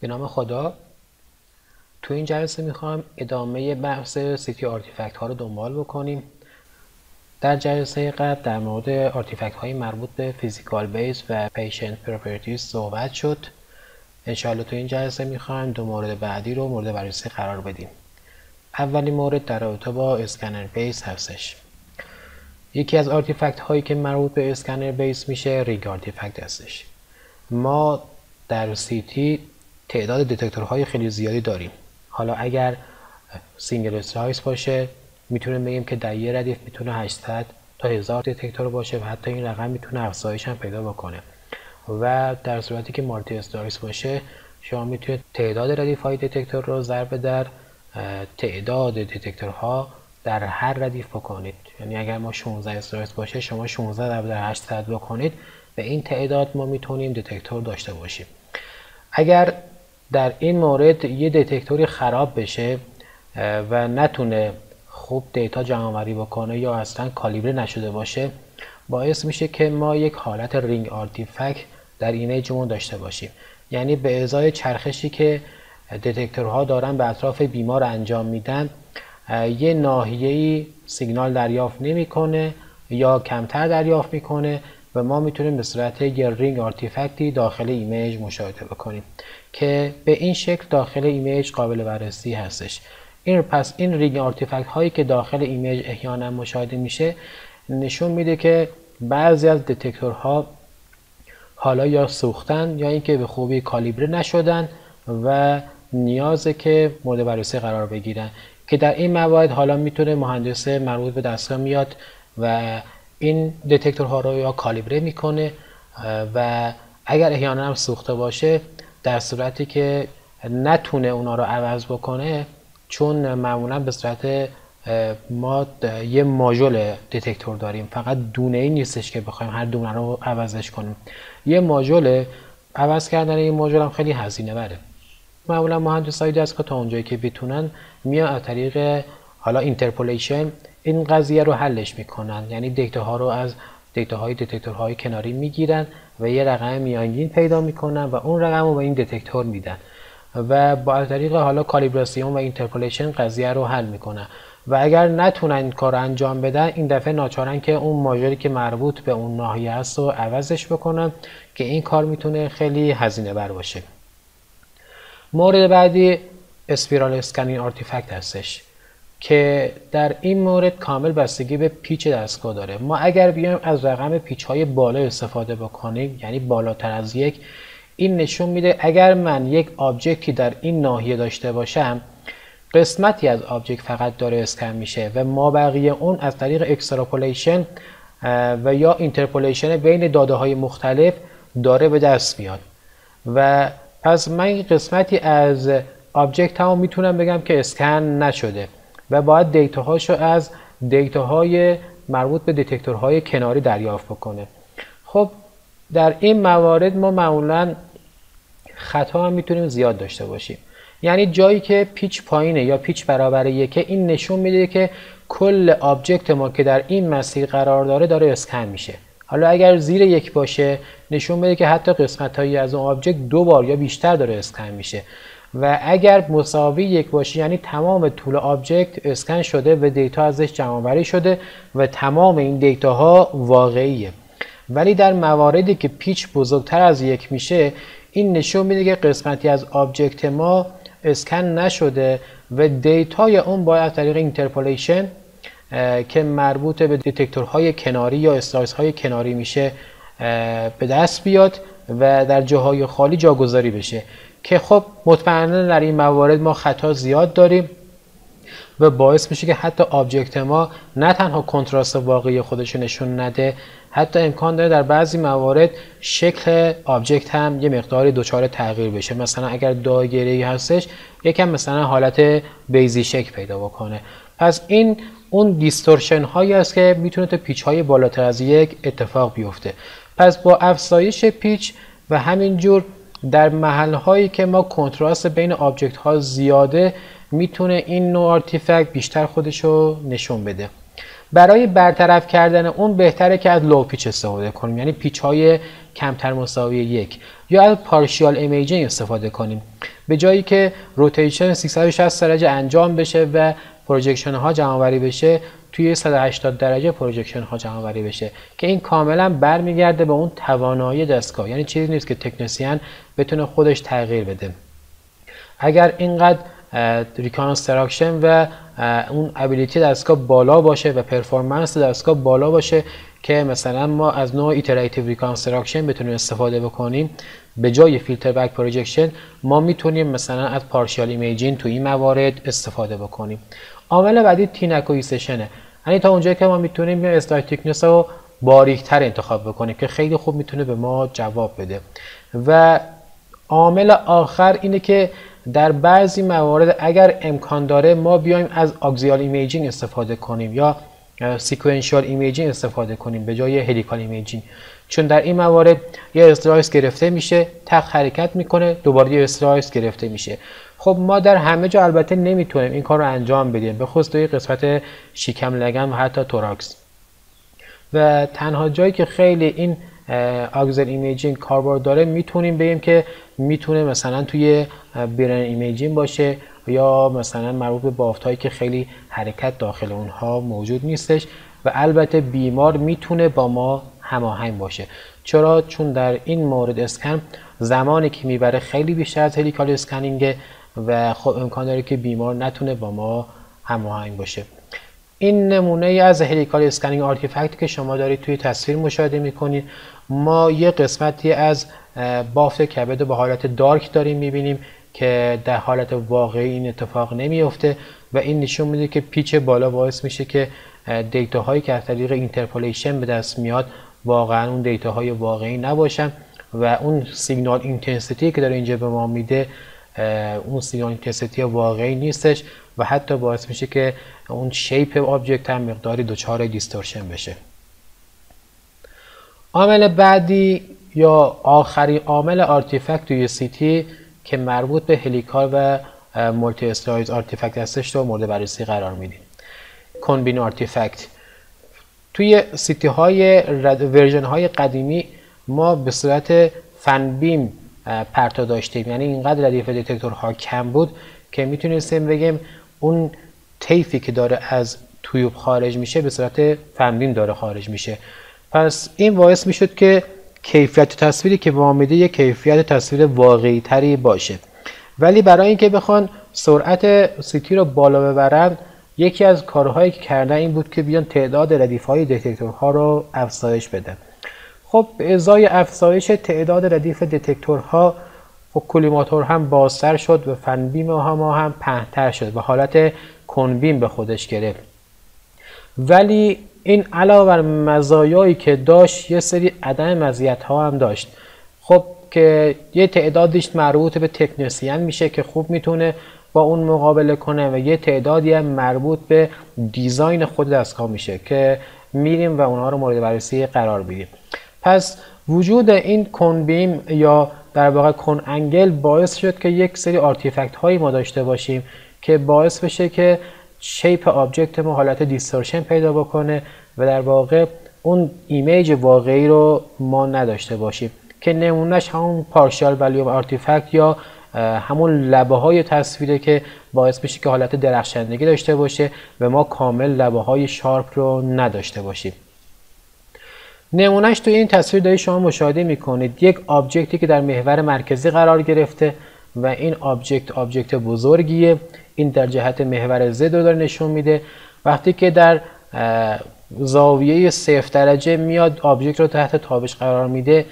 به نام خدا. تو این جلسه می‌خوام ادامه بحث CT artifact ها رو دنبال بکنیم. در جلسه قبل در مورد artifact های مربوط به physical based و patient properties صحبت شد. انشاءالله تو این جلسه می‌خوایم دو مورد بعدی رو مورد بررسی قرار بدیم. اولین مورد در رابطه با scanner based هستش. یکی از artifact هایی که مربوط به scanner based میشه ring artifact هستش. ما در CT تعداد detector های خیلی زیادی داریم. حالا اگر single slice باشه می‌تونیم بگیم که در یه ردیف می‌تونه 800 تا 1000 detector باشه و حتی این رقم می‌تونه افزایش هم پیدا بکنه. و در صورتی که multi slice باشه شما می‌تونید تعداد ردیف های detector رو ضرب در تعداد detector ها در هر ردیف بکنید. یعنی اگر ما 16 slice باشه شما 16 ضرب در 800 بکنید. به این تعداد ما می‌تونیم detector داشته باشیم. اگر در این مورد یه detector ی خراب بشه و نتونه خوب data جمع بکنه یا اصلا کالیبره نشده باشه باعث میشه که ما یک حالت ring artifact در image مون داشته باشیم. یعنی به ازای چرخشی که detector ها دارن به اطراف بیمار انجام میدن یه ناحیه‌ای سیگنال دریافت نمی‌کنه یا کمتر دریافت می‌کنه و ما می‌تونیم به صورت یه ring artifact ی داخل image مشاهده بکنیم که به این شکل داخل image قابل بررسی هستش. این پس این ring artifact هایی که داخل image احیانا مشاهده میشه نشون میده که بعضی از detector ها حالا یا سوختن یا اینکه به خوبی کالیبره نشدن و نیازه که مورد بررسی قرار بگیرن که در این موارد حالا می‌تونه مهندس مربوط به دستگاه میاد و این دتکتورها رو یا کالیبره می‌کنه و اگر احیانا هم سوخته باشه در صورتی که نتونه اونا رو عوض بکنه چون معمولا به صورت ما یه ماژول دتکتور داریم. فقط دونه ای نیستش که بخوایم هر دونه رو عوضش کنیم. یه ماژول عوض کردن این ماژول هم خیلی هزینه بره. معمولا مهندس های دستگاه تا اونجایی که بتونن میان از طریق حالا interpolation این قضیه رو حلش می‌کنن. یعنی data ها رو از data های detector های کناری می‌گیرن و یه رقم میانگین پیدا می‌کنن و اون رقم رو به این detector میدن. و با طریق حالا کالیبراسیون و interpolation قضیه رو حل می‌کنن. و اگر نتونن این کار انجام بدن این دفعه ناچارن که اون ماژولی که مربوط به اون ناحیه است رو عوضش بکنن که این کار می‌تونه خیلی هزینه بر باشه. مورد بعدی spiral scanning artifact هستش. که در این مورد کامل بستگی به pitch دستگاه داره. ما اگر بیایم از رقم pitch های بالا استفاده بکنیم یعنی بالاتر از یک این نشون میده اگر من یک object ی در این ناحیه داشته باشم قسمتی از object فقط داره اسکن میشه و ما بقیه اون از طریق extrapolation و یا interpolation بین داده های مختلف داره به دست میاد. و پس من قسمتی از object هم می‌تونم بگم که اسکن نشده. و باید data هاشو از data های مربوط به detector های کناری دریافت بکنه. خب در این موارد ما معمولا خطا هم می‌تونیم زیاد داشته باشیم. یعنی جایی که pitch پایینه یا pitch برابر یکه این نشون میده که کل object ما که در این مسیر قرار داره داره اسکن میشه. حالا اگر زیر یک باشه نشون میده که حتی قسمت هایی از اون object دو بار یا بیشتر داره اسکن میشه. و اگر مساوی یک باشه یعنی تمام طول object اسکن شده و data ازش جمع شده و تمام این data ها واقعیه. ولی در مواردی که pitch بزرگتر از یک میشه این نشون میده که قسمتی از object ما اسکن نشده و data ی اون باید از طریق interpolation که مربوط به detector های کناری یا slice های کناری میشه به دست بیاد و در جاهای خالی جاگذاری بشه. که خب مطمئنا در این موارد ما خطا زیاد داریم و باعث میشه که حتی object ما نه تنها کنتراست واقعی خودش نشون نده حتی امکان داره در بعضی موارد شکل object هم یه مقداری دچار تغییر بشه. مثلا اگر دایره هستش یکم مثلا حالت بیضی شکل پیدا بکنه. پس این اون distortion هایی است که می‌تونه تو pitch های بالاتر از یک اتفاق بیفته. پس با افزایش pitch و همینجور در محل هایی که ما کنتراست بین object ها زیاده می‌تونه این نوع artifact بیشتر خودش رو نشون بده. برای برطرف کردن اون بهتره که از low pitch استفاده کنیم یعنی pitch های کمتر مساوی یک یا از partial imaging استفاده کنیم. به جای اینکه rotation 360 درجه انجام بشه و projection ها جمع بشه توی 180 درجه projection ها جمع بشه که این کاملا برمیگرده به اون توانایی دستگاه. یعنی چیزی نیست که تکنسین بتونه خودش تغییر بده. اگر اینقدر reconstruction و اون ability دستگاه بالا باشه و performance دستگاه بالا باشه که مثلا ما از نوع iterative reconstruction بتونیم استفاده بکنیم به جای filter back projection ما می‌تونیم مثلا از partial imaging تو این موارد استفاده بکنیم. عامل بعدی thin acquisition ه یعنی تا اونجایی که ما می‌تونیم slice thickness رو باریکتر انتخاب بکنیم که خیلی خوب می‌تونه به ما جواب بده. و عامل آخر اینه که در بعضی موارد اگر امکان داره ما بیایم از axial imaging استفاده کنیم یا sequential imaging استفاده کنیم به جای helical imaging. چون در این موارد یه slice گرفته میشه تق حرکت می‌کنه دوباره یه slice گرفته میشه. خب ما در همه جا البته نمی‌تونیم این کار رو انجام بدیم. به خصوص توی قسمت شیکم لگن و حتی توراکس و تنها جایی که خیلی این axial imaging کاربرد داره می‌تونیم بگیم که می‌تونه مثلا توی brain imaging باشه یا مثلا مربوط به بافت هایی که خیلی حرکت داخل اونها موجود نیستش و البته بیمار می‌تونه با ما هماهنگ باشه. چرا؟ چون در این مورد اسکن زمانی که می‌بره خیلی بیشتر از helical scanning و خب امکان داره که بیمار نتونه با ما هماهنگ باشه. این نمونه ای از helical scanning artifact ی که شما دارید توی تصویر مشاهده می‌کنید. ما یه قسمتی از بافت کبد به حالت dark داریم می‌بینیم که در حالت واقعی این اتفاق نمیفته و این نشون میده که pitch بالا باعث میشه که data هایی که از طریق interpolation به دست میاد واقعا اون data های واقعی نباشن و اون signal intensity که داره اینجا به ما میده اون intensity واقعی نیستش و حتی باعث میشه که اون shape object هم مقداری دچار distortion بشه. عامل بعدی یا آخرین عامل artifact توی CT که مربوط به helical و multi-slice artifact هستش رو مورد بررسی قرار میدیم. cone beam artifact. توی CT های version های قدیمی ما به صورت fan beam پرتو داشتیم. یعنی اینقدر ردیف detector ها کم بود که می‌تونستیم بگیم اون طیفی که داره از تویوب خارج میشه به صورت فنبیم داره خارج میشه. پس این باعث می‌شد که کیفیت تصویری که به میده یک کیفیت تصویر واقعی تری باشه. ولی برای اینکه بخوان سرعت سیتی رو بالا ببرن یکی از کارهایی که کردن این بود که بیان تعداد ردیف های دتکتورها رو افزایش بدن. خب به ازای افزایش تعداد ردیف دتکتورها خب کولیماتور هم بازتر شد و فنبیم ها ما هم پهنتر شد و حالت cone beam به خودش گرفت. ولی این علاوه بر مزایایی که داشت یه سری عدم مزیت ها هم داشت. خب که یه تعدادیش مربوط به تکنسین میشه که خوب می‌تونه با اون مقابله کنه و یه تعدادی هم مربوط به design خود دستگاه میشه که میریم و اونها رو مورد بررسی قرار بدیم پس وجود این cone beam یا در واقع cone angle باعث شد که یک سری artifact هایی ما داشته باشیم که باعث بشه که shape object ما حالت distortion پیدا بکنه و در واقع اون image واقعی رو ما نداشته باشیم که نمونهش همون partial volume artifact یا همون لبه های تصویره که باعث بشه که حالت درخشندگی داشته باشه و ما کامل لبه های sharp رو نداشته باشیم. نمونهش توی این تصویر دارید شما مشاهده می‌کنید. یک object ی که در محور مرکزی قرار گرفته و این object object بزرگیه. این در جهت محور Z رو داره نشون میده. وقتی که در زاویه صفر درجه میاد object رو تحت تابش قرار میده.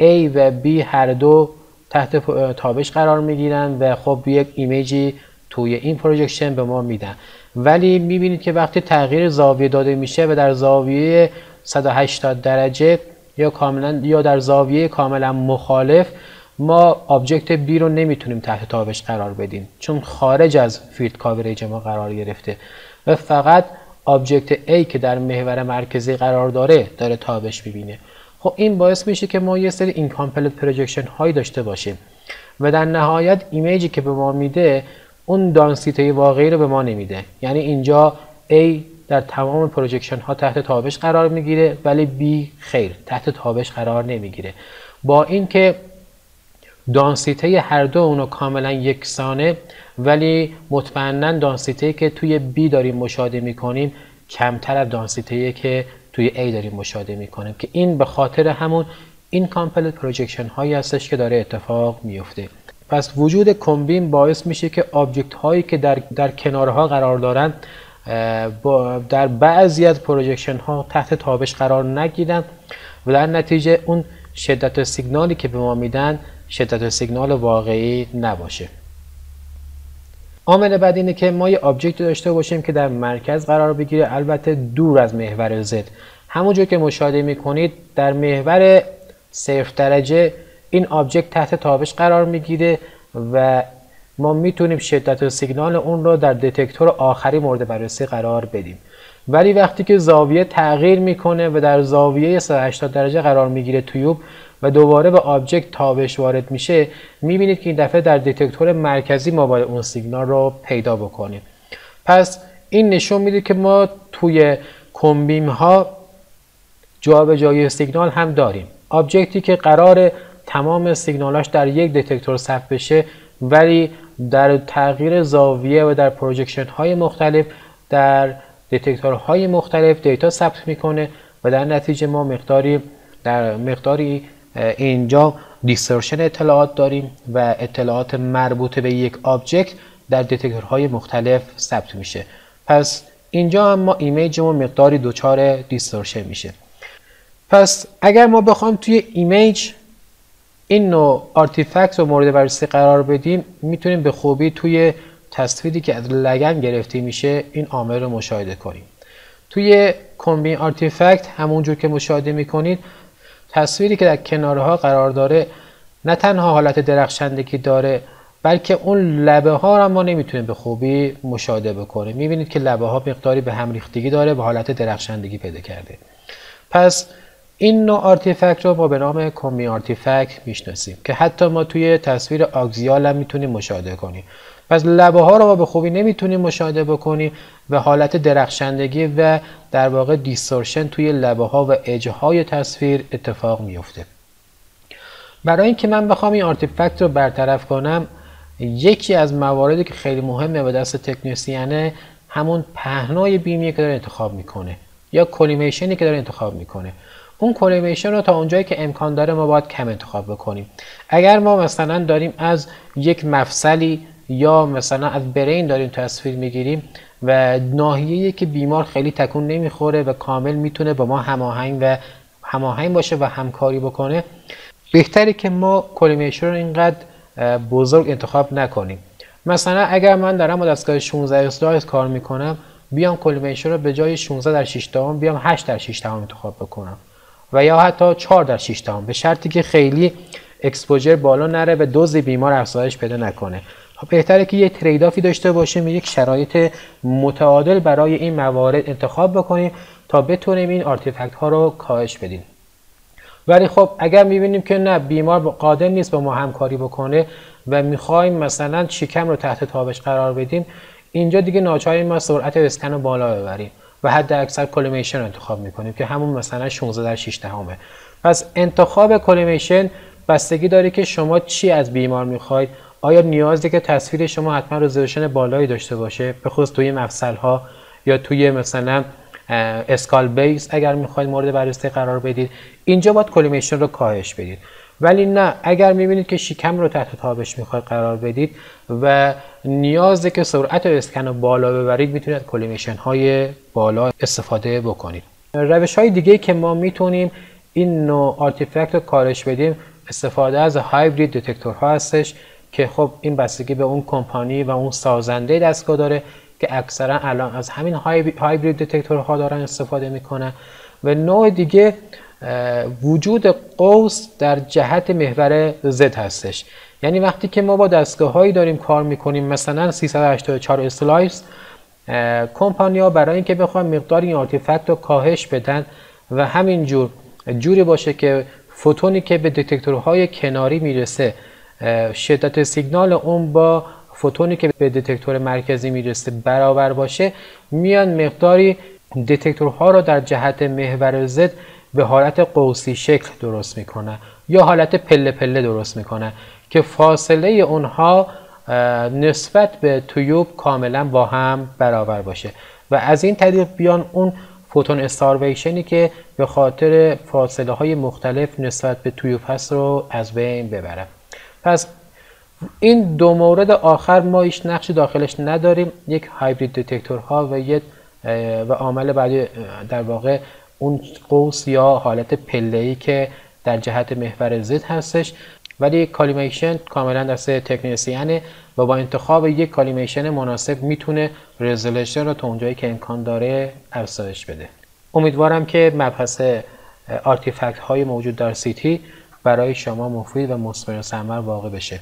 A و B هر دو تحت تابش قرار می‌گیرن و خب یک image ی توی این projection به ما میدن. ولی می‌بینید که وقتی تغییر زاویه داده میشه و در زاویه 180 درجه یا کاملا یا در زاویه کاملا مخالف ما object B رو نمی‌تونیم تحت تابش قرار بدیم. چون خارج از field coverage ما قرار گرفته. و فقط object A که در محور مرکزی قرار داره داره تابش ببینه خب این باعث میشه که ما یه سری incomplete projection هایی داشته باشیم. و در نهایت image ی که به ما میده اون دانسیته واقعی رو به ما نمیده. یعنی اینجا A در تمام projection ها تحت تابش قرار می‌گیره ولی B خیر تحت تابش قرار نمی‌گیره. با اینکه دانسیته هر دو اونو کاملا یکسانه ولی مطمئنا دانسیته که توی B داریم مشاهده می‌کنیم کمتر از دانسیته که توی A داریم مشاهده می‌کنیم. که این به خاطر همون incomplete projection هایی هستش که داره اتفاق میفته پس وجود cone beam باعث میشه که object هایی که در, در کنارها قرار دارن در بعضی از projection ها تحت تابش قرار نگیرن و در نتیجه اون شدت سیگنالی که به ما میدن شدت سیگنال واقعی نباشه. عامل بعد اینه که ما یه object داشته باشیم که در مرکز قرار بگیره. البته دور از محور Z همونجور که مشاهده می‌کنید در محور صفر درجه این object تحت تابش قرار می‌گیره و ما می‌تونیم شدت سیگنال اون رو در detector آخری مورد بررسی قرار بدیم. ولی وقتی که زاویه تغییر می‌کنه و در زاویه 180 درجه قرار می‌گیره tube و دوباره به object تابش وارد میشه می‌بینید که این دفعه در detector مرکزی ما باید اون سیگنال رو پیدا بکنیم. پس این نشون میده که ما توی cone beam ها جابجایی سیگنال هم داریم. object ی که قرار تمام سیگنالاش در یک detector ثبت بشه ولی در تغییر زاویه و در projection های مختلف در detector های مختلف data ثبت می‌کنه و در نتیجه ما مقداری در مقداری اینجا distortion اطلاعات داریم و اطلاعات مربوط به یک object در detector های مختلف ثبت میشه. پس اینجا هم ما image مون مقداری دچار distortion میشه. پس اگر ما بخوام توی image این نوع artifact رو مورد بررسی قرار بدیم می‌تونیم به خوبی توی تصویری که از لگن گرفته میشه این عامل رو مشاهده کنیم. توی cone beam artifact همونجور که مشاهده می‌کنید تصویری که در کنارها قرار داره نه تنها حالت درخشندگی داره بلکه اون لبه ها را ما نمی‌تونیم به خوبی مشاهده بکنیم. می‌بینید که لبه ها مقداری به هم ریختگی داره و حالت درخشندگی پیدا کرده. پس این نوع artifact رو ما به نام cone beam artifact می‌شناسیم که حتی ما توی تصویر axial هم می‌تونیم مشاهده کنیم. پس لبه ها رو ما به خوبی نمی‌تونیم مشاهده بکنیم و حالت درخشندگی و در واقع distortion توی لبه ها و اجه های تصویر اتفاق میفته برای اینکه من بخوام این artifact رو برطرف کنم یکی از مواردی که خیلی مهمه به دست تکنیسیانه همون پهنای بیمیه که داره انتخاب می‌کنه یا کلیمیشنی که داره انتخاب می‌کنه. اون کلیمیشن رو تا اونجایی که امکان داره ما باید کم انتخاب بکنیم. اگر ما مثلا داریم از یک مفصلی یا مثلا از برین داریم تصویر می‌گیریم و ناحیه‌ای که بیمار خیلی تکون نمی‌خوره و کامل می‌تونه با ما هماهنگ و هماهنگ باشه و همکاری بکنه بهتره که ما کلیمیشن رو اینقدر بزرگ انتخاب نکنیم. مثلا اگر من دارم با دستگاه 16 slice کار می‌کنم بیام collimation رو به جای 16 در 6 دهم بیام 8 در 6 دهم انتخاب بکنم. و یا حتی 4 در 6 دهم به شرطی که خیلی exposure بالا نره و دوز بیمار افزایش پیدا نکنه. خب بهتره که یک trade-off ی داشته باشیم یک شرایط متعادل برای این موارد انتخاب بکنیم تا بتونیم این artifact ها رو کاهش بدیم. ولی خب اگر می‌بینیم که نه بیمار قادر نیست با ما همکاری بکنه و می‌خوایم مثلا شکم رو تحت تابش قرار بدیم اینجا دیگه ناچاریم ما سرعت اسکن رو بالا ببریم. و حد اکثر کلیمیشن رو انتخاب می‌کنیم که همون مثلا 16 در 6 دهمه پس انتخاب کلیمیشن بستگی داره که شما چی از بیمار می‌خواید؟ آیا نیازی که تصویر شما حتما رزولوشن بالایی داشته باشه؟ به خصوص توی مفصل ها یا توی مثلا skull base اگر می‌خواید مورد بررسی قرار بدید. اینجا باید collimation رو کاهش بدید. ولی نه اگر می‌بینید که شکم رو تحت تابش می‌خواید قرار بدید و نیازی که سرعت اسکن رو بالا ببرید می‌تونید collimation های بالا استفاده بکنید. روش های دیگه که ما می‌تونیم این نوع artifact رو کاهش بدیم استفاده از hybrid detector ها هستش که خب این بستگی به اون کمپانی و اون سازنده دستگاه داره که اکثرا الان از همین hybrid detector ها دارن استفاده می‌کنن. و نوع دیگه وجود قوس در جهت محور Z هستش. یعنی وقتی که ما با دستگاه هایی داریم کار می‌کنیم مثلا 384 slice کمپانی ها برای اینکه بخوان مقدار این artifact رو کاهش بدن و همینجور جوری باشه که فوتونی که به detector های کناری می‌رسه شدت سیگنال اون با فوتونی که به دتکتور مرکزی می‌رسه برابر باشه میان مقداری دتکتورها رو در جهت محور زد به حالت قوسی شکل درست می‌کنه یا حالت پله پله درست می‌کنه که فاصله اونها نسبت به تویوب کاملا با هم برابر باشه. و از این طریق بیان اون فوتون استارویشنی که به خاطر فاصله های مختلف نسبت به تویوب هست رو از بین ببرم پس این دو مورد آخر ما هیچ نقشی داخلش نداریم. یک هایبرید دتکتور ها و یک و عامل بعدی در واقع اون قوس یا حالت پله که در جهت محور زد هستش. ولی کالیمیشن کاملا دست تکنیسیانه و با انتخاب یک کالیمیشن مناسب می‌تونه رزولوشن رو تا اونجایی که امکان داره افزایش بده. امیدوارم که مبحث آرتیفکت های موجود در سیتی برای شما مفید و مثمر ثمر واقع بشه.